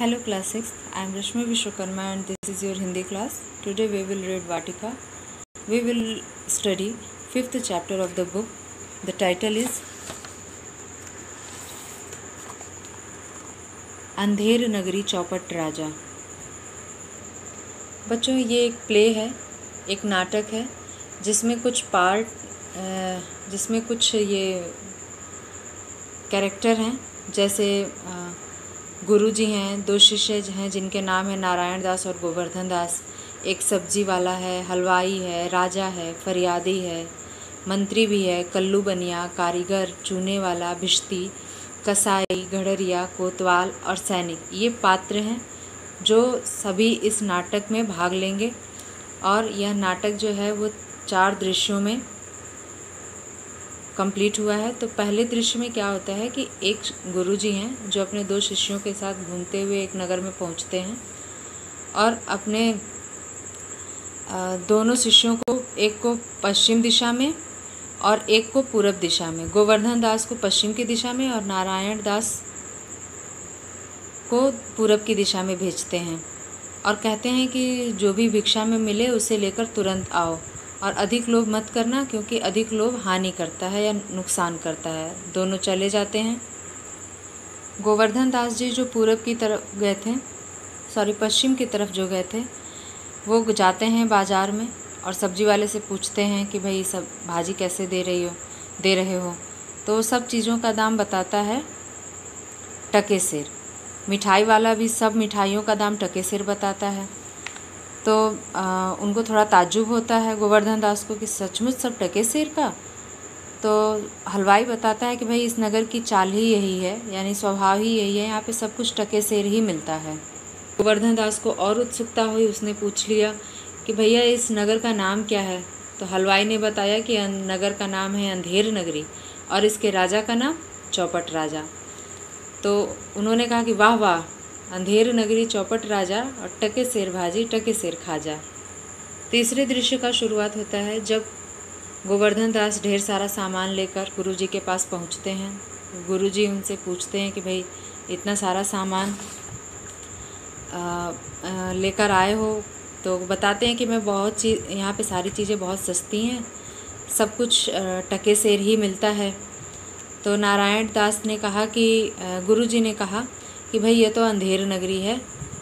Hello class six I am Rashmi Vishwakarma and this is your Hindi class today we will read Vatika we will study fifth chapter of the book the title is Andher Nagari Chaupat Raja बच्चों ये एक play है एक नाटक है जिसमें कुछ part जिसमें कुछ ये कैरेक्टर हैं जैसे आ, गुरु जी हैं, दो शिष्य हैं जिनके नाम है नारायण दास और गोवर्धन दास। एक सब्ज़ी वाला है, हलवाई है, राजा है, फरियादी है, मंत्री भी है, कल्लू बनिया, कारीगर, चूने वाला भिश्ती कसाई, घड़रिया, कोतवाल और सैनिक। ये पात्र हैं जो सभी इस नाटक में भाग लेंगे और यह नाटक जो है वो चार दृश्यों में कंप्लीट हुआ है तो पहले दृश्य में क्या होता है कि एक गुरुजी हैं जो अपने दो शिष्यों के साथ घूमते हुए एक नगर में पहुँचते हैं और अपने दोनों शिष्यों को, एक को पश्चिम दिशा में और एक को पूरब दिशा में, गोवर्धन दास को पश्चिम की दिशा में और नारायण दास को पूरब की दिशा में भेजते हैं और कहते हैं कि जो भी भिक्षा में मिले उसे लेकर तुरंत आओ। और अधिक लोभ मत करना, क्योंकि अधिक लोभ हानि करता है या नुकसान करता है। दोनों चले जाते हैं। गोवर्धन दास जी जो पूरब की तरफ़ गए थे सॉरी पश्चिम की तरफ़ जो गए थे, वो जाते हैं बाज़ार में और सब्ज़ी वाले से पूछते हैं कि भाई, सब भाजी कैसे दे रही हो? दे रहे हो? तो सब चीज़ों का दाम बताता है टके सिर। मिठाई वाला भी सब मिठाइयों का दाम टके सिर बताता है। तो आ, उनको थोड़ा ताजुब होता है गोवर्धन दास को कि सचमुच सब टके सिर का। तो हलवाई बताता है कि भाई इस नगर की चाल ही यही है यानी स्वभाव ही यही है यहाँ पे सब कुछ टके सिर ही मिलता है। गोवर्धन दास को और उत्सुकता हुई उसने पूछ लिया कि भैया इस नगर का नाम क्या है? तो हलवाई ने बताया कि नगर का नाम है अंधेर नगरी और इसके राजा का नाम चौपट राजा। तो उन्होंने कहा कि वाह वाह अंधेर नगरी चौपट राजा, और टके शेर भाजी, टके शेर खाजा। तीसरे दृश्य का शुरुआत होता है जब गोवर्धन दास ढेर सारा सामान लेकर गुरुजी के पास पहुँचते हैं। गुरुजी उनसे पूछते हैं कि भाई, इतना सारा सामान लेकर आए हो? तो बताते हैं कि मैं बहुत चीज़ यहाँ पे सारी चीज़ें बहुत सस्ती हैं। सब कुछ टके शेर ही मिलता है। तो नारायण दास ने कहा कि गुरुजी ने कहा कि भाई ये तो अंधेर नगरी है,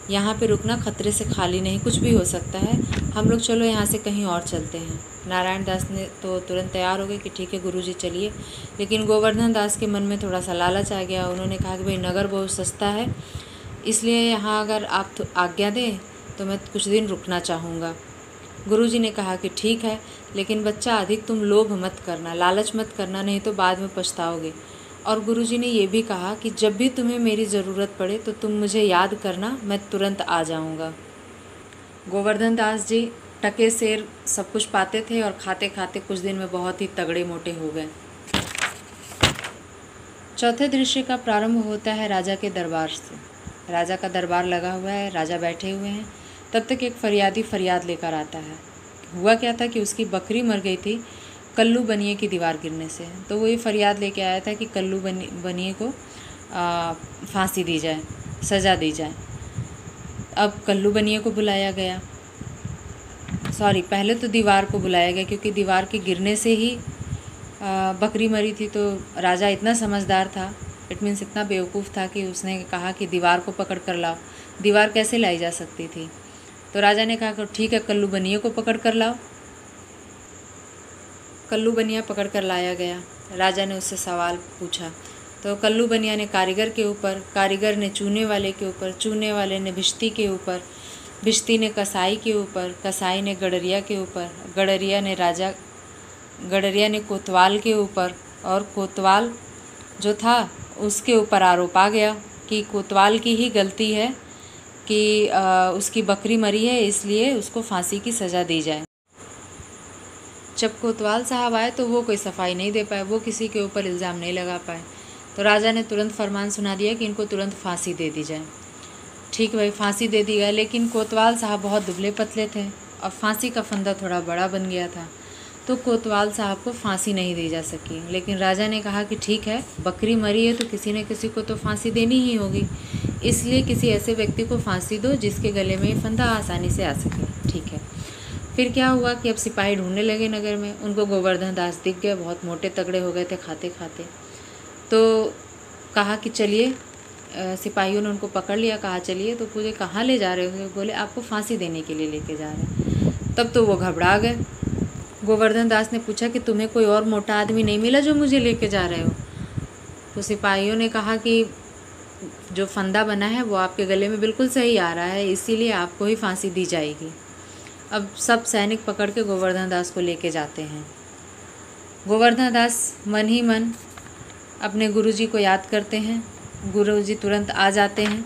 यहाँ पे रुकना खतरे से खाली नहीं, कुछ भी हो सकता है। हम लोग चलो यहाँ से कहीं और चलते हैं। नारायण दास ने तो तुरंत तैयार हो गए कि ठीक है, गुरुजी चलिए। लेकिन गोवर्धन दास के मन में थोड़ा सा लालच आ गया। उन्होंने कहा कि भाई, नगर बहुत सस्ता है, इसलिए यहाँ अगर आप तो आज्ञा दें तो मैं कुछ दिन रुकना चाहूँगा। गुरुजी ने कहा कि ठीक है, लेकिन बच्चा, अधिक तुम लोभ मत करना, लालच मत करना, नहीं तो बाद में पछताओगे। और गुरुजी ने यह भी कहा कि जब भी तुम्हें मेरी ज़रूरत पड़े तो तुम मुझे याद करना, मैं तुरंत आ जाऊँगा। गोवर्धन दास जी टके शेर सब कुछ पाते थे और खाते खाते कुछ दिन में बहुत ही तगड़े मोटे हो गए। चौथे दृश्य का प्रारंभ होता है राजा के दरबार से। राजा का दरबार लगा हुआ है, राजा बैठे हुए हैं, तब तक एक फरियादी फरियाद लेकर आता है। हुआ क्या था कि उसकी बकरी मर गई थी कल्लू बनिए की दीवार गिरने से। तो वो ये फरियाद लेके आया था कि कल्लू बनी, बनिए को फांसी दी जाए, सज़ा दी जाए। अब कल्लू बनिए को बुलाया गया। सॉरी, पहले तो दीवार को बुलाया गया क्योंकि दीवार के गिरने से ही बकरी मरी थी तो राजा इतना समझदार था। इट मीन्स इतना बेवकूफ़ था कि उसने कहा कि दीवार को पकड़ कर लाओ। दीवार कैसे लाई जा सकती थी? तो राजा ने कहा, ठीक है, कल्लू बनिए को पकड़ कर लाओ। कल्लू बनिया पकड़ कर लाया गया। राजा ने उससे सवाल पूछा। तो कल्लू बनिया ने कारीगर के ऊपर कारीगर ने चूने वाले के ऊपर चूने वाले ने भिश्ती के ऊपर भिश्ती ने कसाई के ऊपर कसाई ने गडरिया के ऊपर गडरिया ने राजा गडरिया ने कोतवाल के ऊपर और कोतवाल जो था उसके ऊपर आरोप आ गया कि कोतवाल की ही गलती है कि आ, उसकी बकरी मरी है इसलिए उसको फांसी की सज़ा दी जाए। जब कोतवाल साहब आए तो वो कोई सफ़ाई नहीं दे पाए, वो किसी के ऊपर इल्ज़ाम नहीं लगा पाए। तो राजा ने तुरंत फरमान सुना दिया कि इनको तुरंत फांसी दे दी जाए। ठीक भाई, फांसी दे दी गई, लेकिन कोतवाल साहब बहुत दुबले पतले थे और फांसी का फंदा थोड़ा बड़ा बन गया था। तो कोतवाल साहब को फांसी नहीं दी जा सकी। लेकिन राजा ने कहा कि ठीक है, बकरी मरी है तो किसी न किसी को तो फांसी देनी ही होगी। इसलिए किसी ऐसे व्यक्ति को फांसी दो जिसके गले में फंदा आसानी से आ सके। ठीक है। फिर क्या हुआ कि अब सिपाही ढूँढने लगे नगर में। उनको गोवर्धन दास दिख गए, बहुत मोटे तगड़े हो गए थे खाते खाते तो कहा कि चलिए सिपाहियों ने उनको पकड़ लिया, कहा चलिए तो पूछे कहाँ ले जा रहे हो? बोले, आपको फांसी देने के लिए लेके जा रहे हैं। तब तो वो घबरा गए। गोवर्धन दास ने पूछा कि तुम्हें कोई और मोटा आदमी नहीं मिला जो मुझे लेके जा रहे हो? तो सिपाहियों ने कहा कि जो फंदा बना है, वो आपके गले में बिल्कुल सही आ रहा है, इसीलिए आपको ही फांसी दी जाएगी। अब सब सैनिक पकड़ के गोवर्धन दास को लेके जाते हैं। गोवर्धन दास मन ही मन अपने गुरुजी को याद करते हैं। गुरुजी तुरंत आ जाते हैं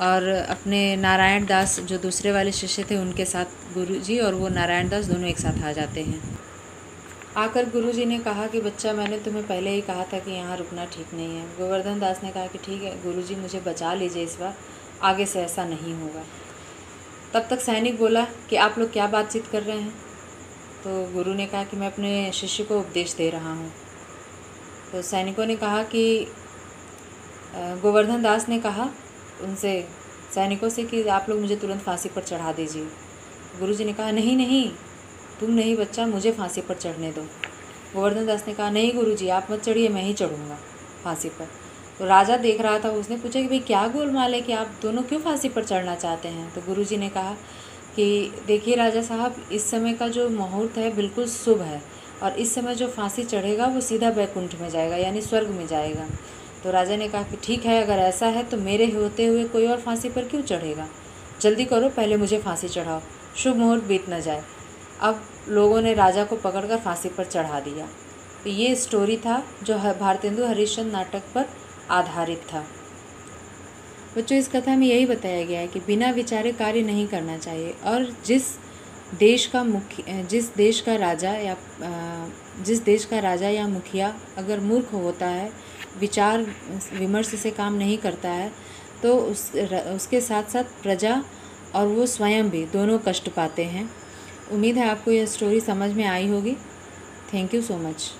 और अपने नारायण दास जो दूसरे वाले शिष्य थे, उनके साथ गुरुजी और वो नारायण दास दोनों एक साथ आ जाते हैं। आकर गुरुजी ने कहा कि, बच्चा, मैंने तुम्हें पहले ही कहा था कि यहाँ रुकना ठीक नहीं है। गोवर्धन दास ने कहा कि, ठीक है, गुरुजी मुझे बचा लीजिए इस बार। आगे से ऐसा नहीं होगा। तब तक सैनिक बोला कि आप लोग क्या बातचीत कर रहे हैं? तो गुरु ने कहा कि मैं अपने शिष्य को उपदेश दे रहा हूँ। तो सैनिकों ने कहा कि गोवर्धन दास ने कहा उनसे, सैनिकों से कि आप लोग मुझे तुरंत फांसी पर चढ़ा दीजिए। गुरु जी ने कहा, नहीं नहीं, तुम नहीं बच्चा, मुझे फांसी पर चढ़ने दो। गोवर्धन दास ने कहा, नहीं गुरु जी, आप मत चढ़िए, मैं ही चढ़ूँगा फांसी पर। तो राजा देख रहा था, उसने पूछा कि भाई क्या गोलमाल है कि आप दोनों क्यों फांसी पर चढ़ना चाहते हैं? तो गुरुजी ने कहा कि देखिए राजा साहब, इस समय का जो मुहूर्त है बिल्कुल शुभ है और इस समय जो फांसी चढ़ेगा वो सीधा बैकुंठ में जाएगा, यानी स्वर्ग में जाएगा। तो राजा ने कहा कि ठीक है, अगर ऐसा है तो मेरे होते हुए कोई और फांसी पर क्यों चढ़ेगा? जल्दी करो, पहले मुझे फांसी चढ़ाओ, शुभ मुहूर्त बीत न जाए। अब लोगों ने राजा को पकड़कर फांसी पर चढ़ा दिया। तो ये स्टोरी था जो भारतेंदु हरिश्चंद्र नाटक पर आधारित था। बच्चों, इस कथा में यही बताया गया है कि बिना विचारे कार्य नहीं करना चाहिए और जिस देश का मुखिया जिस देश का राजा या जिस देश का राजा या मुखिया अगर मूर्ख होता है, विचार, विमर्श से काम नहीं करता है तो उस उसके साथ साथ प्रजा और वो स्वयं भी दोनों कष्ट पाते हैं। उम्मीद है आपको यह स्टोरी समझ में आई होगी। Thank you so much